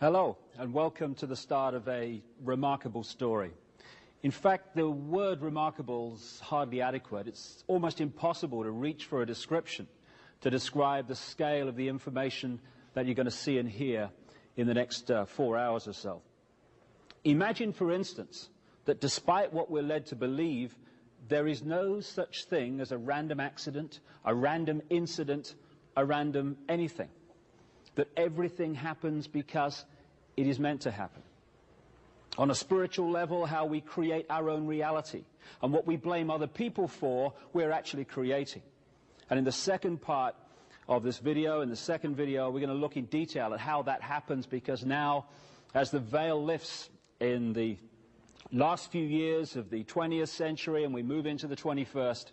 Hello, and welcome to the start of a remarkable story. In fact, the word remarkable is hardly adequate. It's almost impossible to reach for a description to describe the scale of the information that you're going to see and hear in the next uh, four hours or so. Imagine, for instance, that despite what we're led to believe, there is no such thing as a random accident, a random incident, a random anything that everything happens because it is meant to happen. On a spiritual level, how we create our own reality. And what we blame other people for, we're actually creating. And in the second part of this video, in the second video, we're going to look in detail at how that happens because now, as the veil lifts in the last few years of the 20th century and we move into the 21st,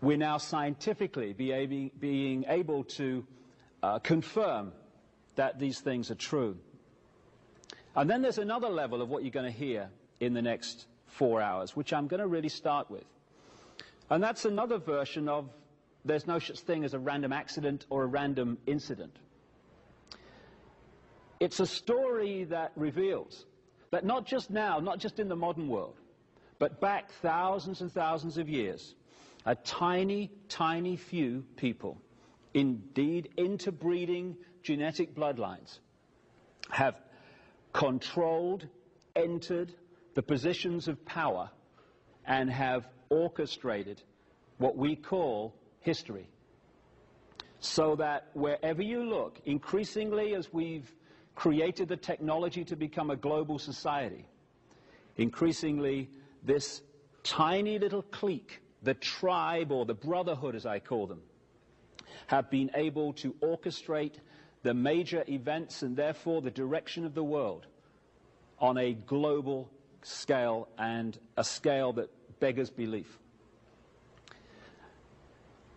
we're now scientifically being able to uh, confirm that these things are true. And then there's another level of what you're going to hear in the next four hours, which I'm going to really start with. And that's another version of there's no such thing as a random accident or a random incident. It's a story that reveals that not just now, not just in the modern world, but back thousands and thousands of years, a tiny, tiny few people indeed interbreeding genetic bloodlines, have controlled, entered the positions of power, and have orchestrated what we call history. So that wherever you look, increasingly as we've created the technology to become a global society, increasingly this tiny little clique, the tribe or the brotherhood as I call them, have been able to orchestrate the major events and therefore the direction of the world on a global scale and a scale that beggars belief.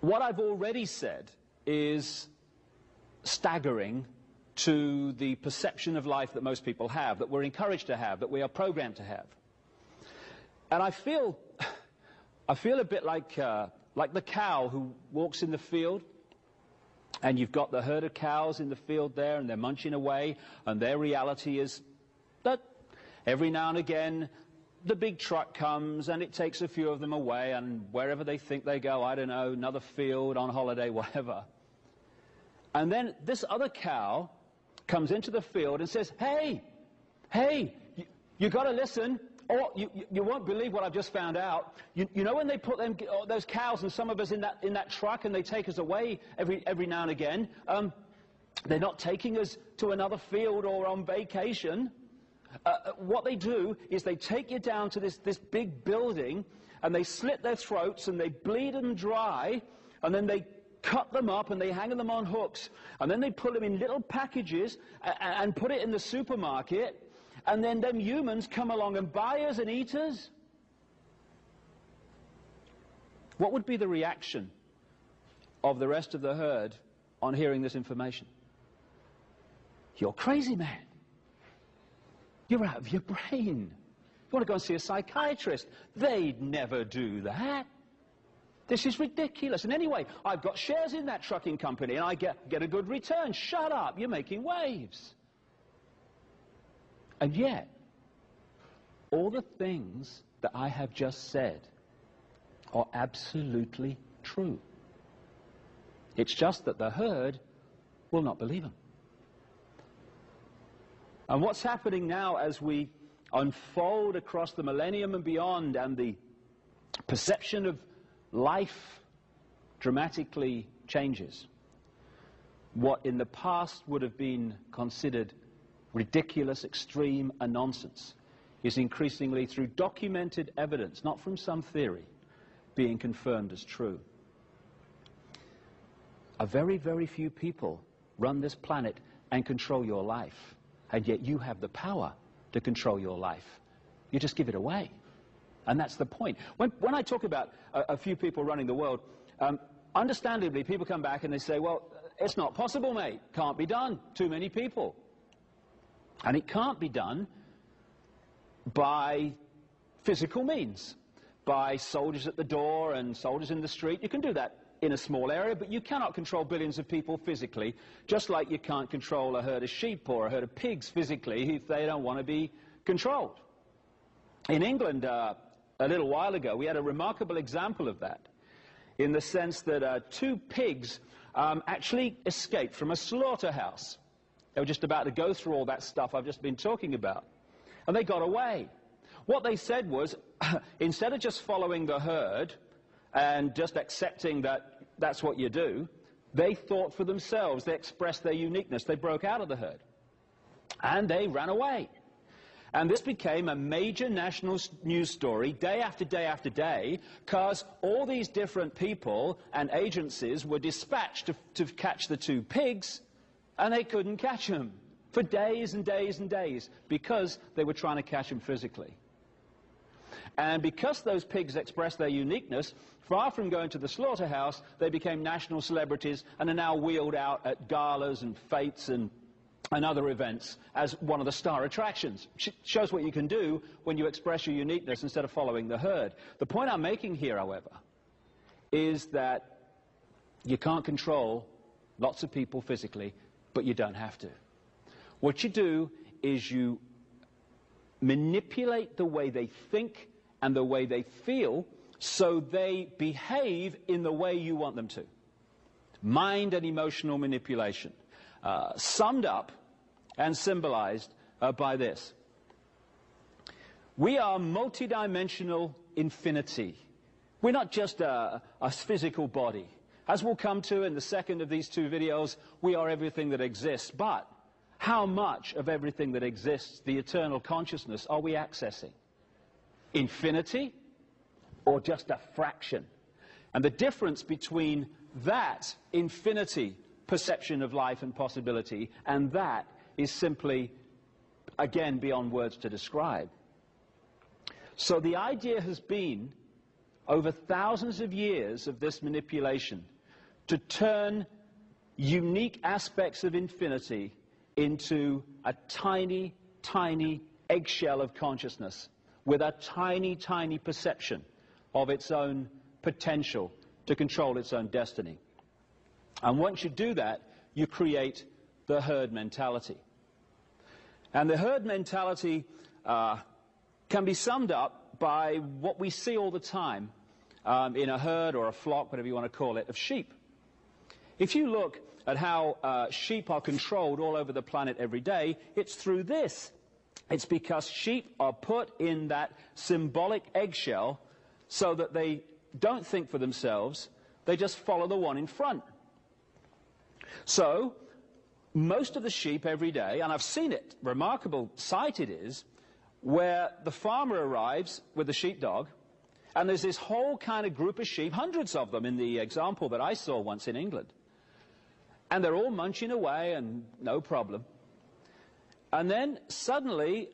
What I've already said is staggering to the perception of life that most people have, that we're encouraged to have, that we are programmed to have. And I feel, I feel a bit like, uh, like the cow who walks in the field and you've got the herd of cows in the field there, and they're munching away, and their reality is that every now and again the big truck comes and it takes a few of them away, and wherever they think they go, I don't know, another field, on holiday, whatever. And then this other cow comes into the field and says, Hey, hey, you, you got to listen. Oh, you, you won't believe what I've just found out. You, you know when they put them, oh, those cows and some of us in that, in that truck and they take us away every, every now and again, um, they're not taking us to another field or on vacation. Uh, uh, what they do is they take you down to this, this big building and they slit their throats and they bleed them dry and then they cut them up and they hang them on hooks and then they put them in little packages and, and put it in the supermarket and then them humans come along and buy us and eat us? What would be the reaction of the rest of the herd on hearing this information? You're crazy, man. You're out of your brain. You want to go and see a psychiatrist. They'd never do that. This is ridiculous. And anyway, I've got shares in that trucking company and I get, get a good return. Shut up. You're making waves. And yet, all the things that I have just said are absolutely true. It's just that the herd will not believe them. And what's happening now as we unfold across the millennium and beyond and the perception of life dramatically changes. What in the past would have been considered ridiculous, extreme, and nonsense is increasingly through documented evidence, not from some theory, being confirmed as true. A very, very few people run this planet and control your life, and yet you have the power to control your life. You just give it away. And that's the point. When, when I talk about a, a, few people running the world, um, understandably, people come back and they say, well, it's not possible, mate. Can't be done. Too many people. And it can't be done by physical means, by soldiers at the door and soldiers in the street. You can do that in a small area, but you cannot control billions of people physically, just like you can't control a herd of sheep or a herd of pigs physically if they don't want to be controlled. In England, uh, a little while ago, we had a remarkable example of that, in the sense that uh, two pigs um, actually escaped from a slaughterhouse. They were just about to go through all that stuff I've just been talking about. And they got away. What they said was, instead of just following the herd and just accepting that that's what you do, they thought for themselves. They expressed their uniqueness. They broke out of the herd. And they ran away. And this became a major national news story day after day after day because all these different people and agencies were dispatched to, to catch the two pigs and they couldn't catch them for days and days and days because they were trying to catch them physically. And because those pigs expressed their uniqueness, far from going to the slaughterhouse, they became national celebrities and are now wheeled out at galas and fetes and, and other events as one of the star attractions. Sh shows what you can do when you express your uniqueness instead of following the herd. The point I'm making here, however, is that you can't control lots of people physically, but you don't have to. What you do is you manipulate the way they think and the way they feel so they behave in the way you want them to. Mind and emotional manipulation. Uh, summed up and symbolized uh, by this. We are multidimensional infinity. We're not just a, a physical body. As we'll come to in the second of these two videos, we are everything that exists. But how much of everything that exists, the eternal consciousness, are we accessing? infinity or just a fraction. And the difference between that infinity perception of life and possibility and that is simply, again, beyond words to describe. So the idea has been, over thousands of years of this manipulation, to turn unique aspects of infinity into a tiny, tiny eggshell of consciousness with a tiny, tiny perception of its own potential to control its own destiny. And once you do that, you create the herd mentality. And the herd mentality uh, can be summed up by what we see all the time um, in a herd or a flock, whatever you want to call it, of sheep. If you look at how uh, sheep are controlled all over the planet every day, it's through this. It's because sheep are put in that symbolic eggshell so that they don't think for themselves, they just follow the one in front. So, most of the sheep every day, and I've seen it, remarkable sight it is, where the farmer arrives with the sheepdog, and there's this whole kind of group of sheep, hundreds of them in the example that I saw once in England. And they're all munching away and no problem. And then suddenly,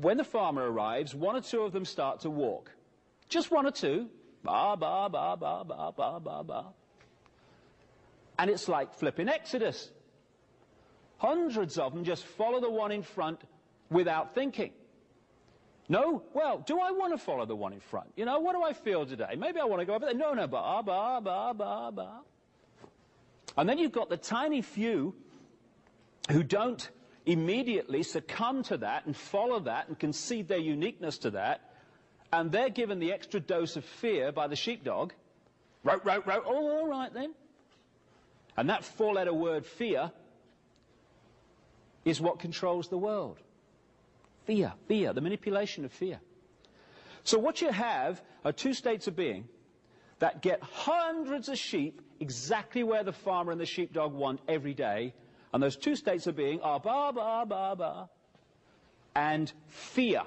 when the farmer arrives, one or two of them start to walk. Just one or two. Ba, ba, ba, ba, ba, ba, ba, ba. And it's like flipping Exodus. Hundreds of them just follow the one in front without thinking. No? Well, do I want to follow the one in front? You know, what do I feel today? Maybe I want to go over there. No, no, ba, ba, ba, ba, ba. And then you've got the tiny few who don't immediately succumb to that and follow that and concede their uniqueness to that, and they're given the extra dose of fear by the sheepdog. Row, row, row. Oh, all right then. And that four letter word, fear, is what controls the world. Fear, fear, the manipulation of fear. So what you have are two states of being that get hundreds of sheep exactly where the farmer and the sheepdog want every day, and those two states of being are ba, ba, ba, ba, and fear.